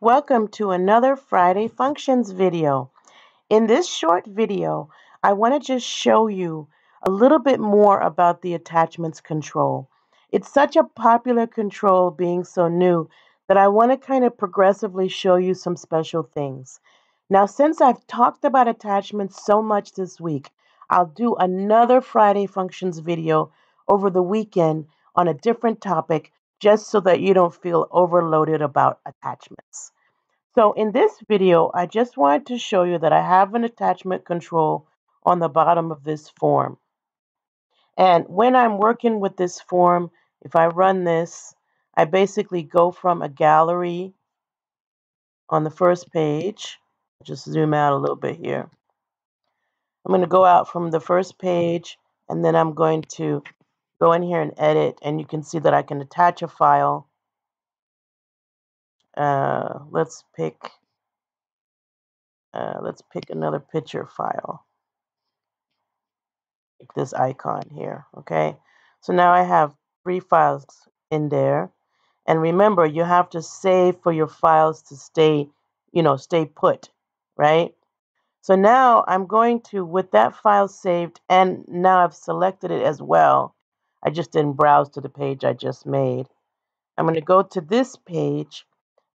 Welcome to another Friday Functions video. In this short video, I want to just show you a little bit more about the attachments control. It's such a popular control being so new that I want to kind of progressively show you some special things. Now, since I've talked about attachments so much this week, I'll do another Friday Functions video over the weekend on a different topic just so that you don't feel overloaded about attachments. So in this video, I just wanted to show you that I have an attachment control on the bottom of this form. And when I'm working with this form, if I run this, I basically go from a gallery on the first page. Just zoom out a little bit here. I'm going to go out from the first page and then I'm going to go in here and edit and you can see that I can attach a file. Uh, let's pick uh, let's pick another picture file. Pick this icon here, okay? So now I have three files in there. And remember, you have to save for your files to stay, you know, stay put, right? So now I'm going to, with that file saved, and now I've selected it as well, I just didn't browse to the page I just made. I'm going to go to this page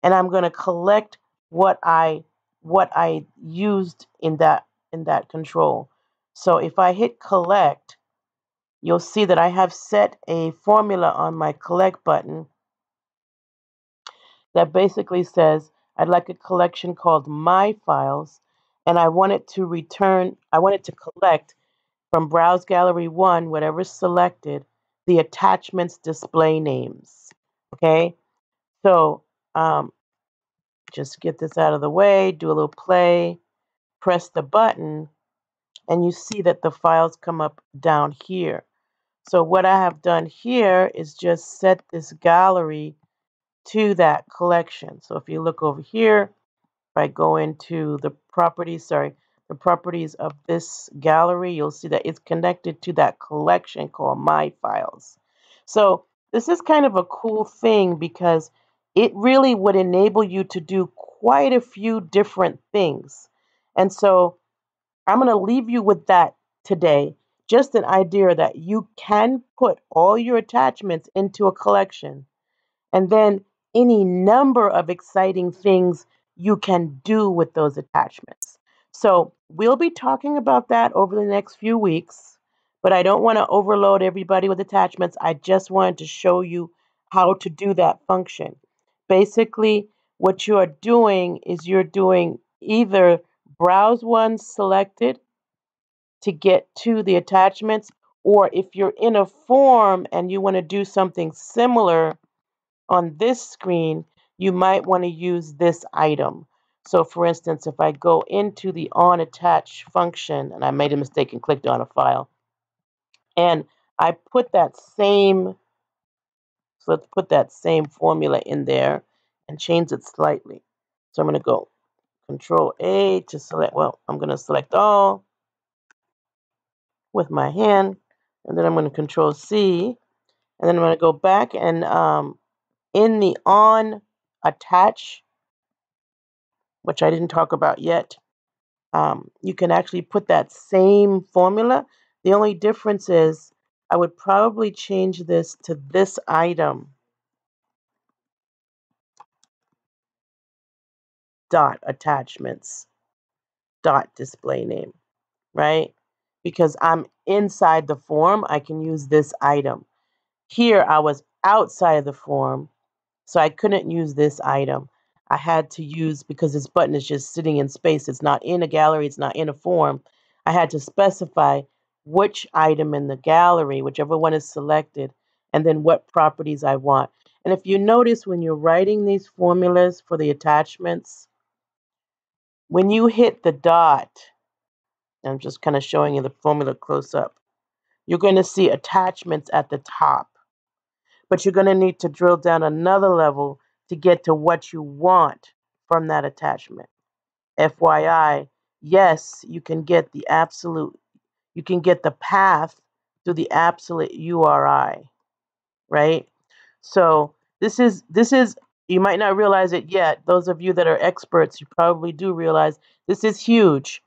and I'm going to collect what I what I used in that in that control. So if I hit collect, you'll see that I have set a formula on my collect button that basically says I'd like a collection called my files and I want it to return I want it to collect from browse gallery 1 whatever's selected the attachments display names. Okay, so um, just get this out of the way, do a little play, press the button, and you see that the files come up down here. So what I have done here is just set this gallery to that collection. So if you look over here, if I go into the properties, sorry, the properties of this gallery, you'll see that it's connected to that collection called My Files. So this is kind of a cool thing because it really would enable you to do quite a few different things. And so I'm going to leave you with that today. Just an idea that you can put all your attachments into a collection and then any number of exciting things you can do with those attachments. So we'll be talking about that over the next few weeks, but I don't want to overload everybody with attachments. I just wanted to show you how to do that function. Basically, what you are doing is you're doing either browse one selected to get to the attachments, or if you're in a form and you want to do something similar on this screen, you might want to use this item. So for instance, if I go into the on attach function and I made a mistake and clicked on a file and I put that same, so let's put that same formula in there and change it slightly. So I'm going to go control A to select, well, I'm going to select all with my hand and then I'm going to control C and then I'm going to go back and um, in the on attach which I didn't talk about yet, um, you can actually put that same formula. The only difference is I would probably change this to this item dot attachments dot display name, right? Because I'm inside the form, I can use this item. Here I was outside of the form, so I couldn't use this item. I had to use because this button is just sitting in space. It's not in a gallery, it's not in a form. I had to specify which item in the gallery, whichever one is selected, and then what properties I want. And if you notice when you're writing these formulas for the attachments, when you hit the dot, I'm just kind of showing you the formula close up, you're going to see attachments at the top. But you're going to need to drill down another level to get to what you want from that attachment. FYI, yes, you can get the absolute, you can get the path to the absolute URI, right? So this is this is You might not realize it yet. Those of you that are experts, you probably do realize this is huge.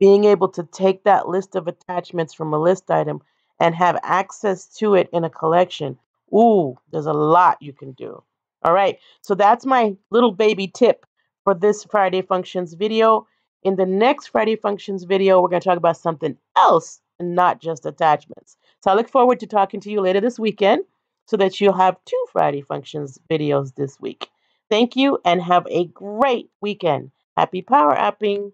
Being able to take that list of attachments from a list item and have access to it in a collection. Ooh, there's a lot you can do. All right, so that's my little baby tip for this Friday Functions video. In the next Friday Functions video, we're going to talk about something else and not just attachments. So I look forward to talking to you later this weekend so that you'll have two Friday Functions videos this week. Thank you and have a great weekend. Happy power apping.